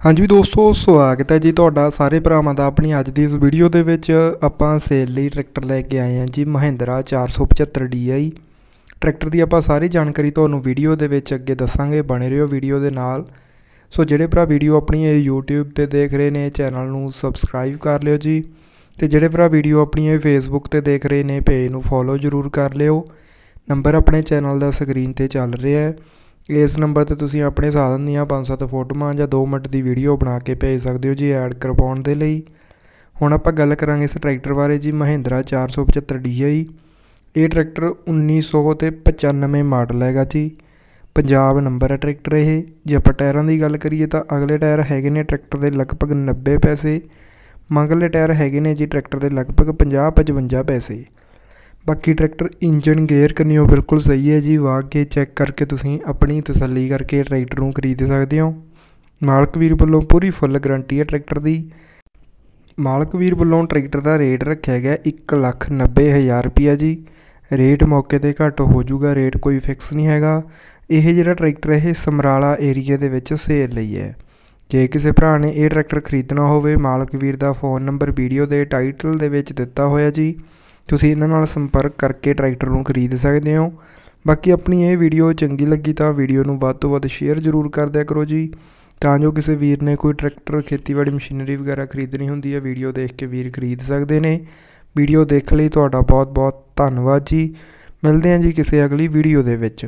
ਹਾਂਜੀ ਦੋਸਤੋ, ਸਵਾਗਤ ਹੈ ਜੀ ਤੁਹਾਡਾ ਸਾਰੇ ਭਰਾਵਾਂ ਦਾ ਆਪਣੀ ਅੱਜ ਦੀ ਇਸ ਵੀਡੀਓ ਦੇ ਵਿੱਚ। ਆਪਾਂ ਸੇਲ ਲਈ ਟਰੈਕਟਰ ਲੈ ਕੇ ਆਏ ਹਾਂ ਜੀ, ਮਹਿੰਦਰਾ 475 DI ਟਰੈਕਟਰ ਦੀ ਆਪਾਂ ਸਾਰੀ ਜਾਣਕਾਰੀ ਤੁਹਾਨੂੰ ਵੀਡੀਓ ਦੇ ਵਿੱਚ ਅੱਗੇ ਦੱਸਾਂਗੇ, ਬਣੇ ਰਹੋ ਵੀਡੀਓ ਦੇ ਨਾਲ। ਸੋ ਜਿਹੜੇ ਭਰਾ ਵੀਡੀਓ ਆਪਣੀ ਇਹ YouTube ਤੇ ਦੇਖ ਰਹੇ ਨੇ ਚੈਨਲ ਨੂੰ ਸਬਸਕ੍ਰਾਈਬ ਕਰ ਲਿਓ ਜੀ। ਤੇ ਜਿਹੜੇ ਭਰਾ ਵੀਡੀਓ ਆਪਣੀ ਇਹ Facebook ਤੇ ਦੇਖ ਰਹੇ ਨੇ ਪੇਜ ਨੂੰ ਫੋਲੋ ਜ਼ਰੂਰ ਕਰ ਲਿਓ। ਨੰਬਰ ਆਪਣੇ ਚੈਨਲ ਦਾ ਸਕਰੀਨ ਤੇ ਚੱਲ ਰਿਹਾ ਹੈ। ਇਸ ਨੰਬਰ ਤੇ ਤੁਸੀਂ ਆਪਣੇ ਸਾਧਨ ਦੀਆਂ 5-7 ਫੋਟੋਆਂ ਜਾਂ 2 ਮਿੰਟ ਦੀ ਵੀਡੀਓ ਬਣਾ ਕੇ ਭੇਜ ਸਕਦੇ ਹੋ ਜੀ ਐਡ ਕਰਵਾਉਣ ਦੇ ਲਈ। ਹੁਣ ਆਪਾਂ ਗੱਲ ਕਰਾਂਗੇ ਇਸ ਟਰੈਕਟਰ ਬਾਰੇ ਜੀ, ਮਹਿੰਦਰਾ 475 DI ਇਹ ਟਰੈਕਟਰ 1900 ਤੇ 95 ਮਾਡਲ ਹੈਗਾ ਜੀ। ਪੰਜਾਬ ਨੰਬਰ ਹੈ ਟਰੈਕਟਰ ਇਹ। ਜੇ ਆਪਾਂ ਟਾਇਰਾਂ ਦੀ ਗੱਲ ਕਰੀਏ ਤਾਂ ਅਗਲੇ ਟਾਇਰ ਹੈਗੇ ਨੇ ਟਰੈਕਟਰ ਦੇ ਲਗਭਗ 90 ਪੈਸੇ। ਮਗਰਲੇ ਟਾਇਰ ਹੈਗੇ ਨੇ ਜੀ ਟਰੈਕਟਰ ਦੇ ਲਗਭਗ 50-55 ਪੈਸੇ। ਬਾਕੀ ਟਰੈਕਟਰ ਇੰਜਨ ਗੇਅਰ ਕੰਨਿਓ ਬਿਲਕੁਲ ਸਹੀ ਹੈ ਜੀ। ਵਾਗ ਕੇ ਚੈੱਕ ਕਰਕੇ ਤੁਸੀਂ ਆਪਣੀ ਤਸੱਲੀ ਕਰਕੇ ਟਰੈਕਟਰ ਨੂੰ ਖਰੀਦ ਸਕਦੇ ਹੋ। ਮਾਲਕ ਵੀਰ ਵੱਲੋਂ ਪੂਰੀ ਫੁੱਲ ਗਾਰੰਟੀ ਹੈ ਟਰੈਕਟਰ ਦੀ। ਮਾਲਕ ਵੀਰ ਵੱਲੋਂ ਟਰੈਕਟਰ ਦਾ ਰੇਟ ਰੱਖਿਆ ਗਿਆ 190000 ਰੁਪਿਆ ਜੀ। ਰੇਟ ਮੌਕੇ ਤੇ ਘੱਟ ਹੋ ਜਾਊਗਾ, ਰੇਟ ਕੋਈ ਫਿਕਸ ਨਹੀਂ ਹੈਗਾ। ਇਹ ਜਿਹੜਾ ਟਰੈਕਟਰ ਇਹ ਸਮਰਾਲਾ ਏਰੀਆ ਦੇ ਵਿੱਚ ਸੇਲ ਲਈ ਹੈ। ਜੇ ਕਿਸੇ ਭਰਾ ਨੇ ਇਹ ਟਰੈਕਟਰ ਖਰੀਦਣਾ ਹੋਵੇ, ਮਾਲਕ ਵੀਰ ਦਾ ਫੋਨ ਨੰਬਰ ਵੀਡੀਓ ਦੇ ਟਾਈਟਲ ਦੇ ਵਿੱਚ ਦਿੱਤਾ ਹੋਇਆ ਜੀ। ਤੁਸੀਂ ਇਹਨਾਂ ਨਾਲ ਸੰਪਰਕ ਕਰਕੇ ਟਰੈਕਟਰ ਨੂੰ ਖਰੀਦ ਸਕਦੇ ਹੋ। ਬਾਕੀ ਆਪਣੀ ਇਹ ਵੀਡੀਓ ਚੰਗੀ ਲੱਗੀ ਤਾਂ ਵੀਡੀਓ ਨੂੰ ਵੱਧ ਤੋਂ ਵੱਧ ਸ਼ੇਅਰ ਜ਼ਰੂਰ ਕਰ ਦਿਆ ਕਰੋ ਜੀ। ਤਾਂ ਜੋ ਕਿਸੇ ਵੀਰ ਨੇ ਕੋਈ ਟਰੈਕਟਰ, ਖੇਤੀਬਾੜੀ, ਮਸ਼ੀਨਰੀ ਵਗੈਰਾ ਖਰੀਦਣੀ ਹੁੰਦੀ ਹੈ ਵੀਡੀਓ ਦੇਖ ਕੇ ਵੀਰ ਖਰੀਦ ਸਕਦੇ ਨੇ। ਵੀਡੀਓ ਦੇਖ ਲਈ ਤੁਹਾਡਾ ਬਹੁਤ ਬਹੁਤ ਧੰਨਵਾਦ ਜੀ। ਮਿਲਦੇ ਹਾਂ ਜੀ ਕਿਸੇ ਅਗਲੀ ਵੀਡੀਓ ਦੇ ਵਿੱਚ।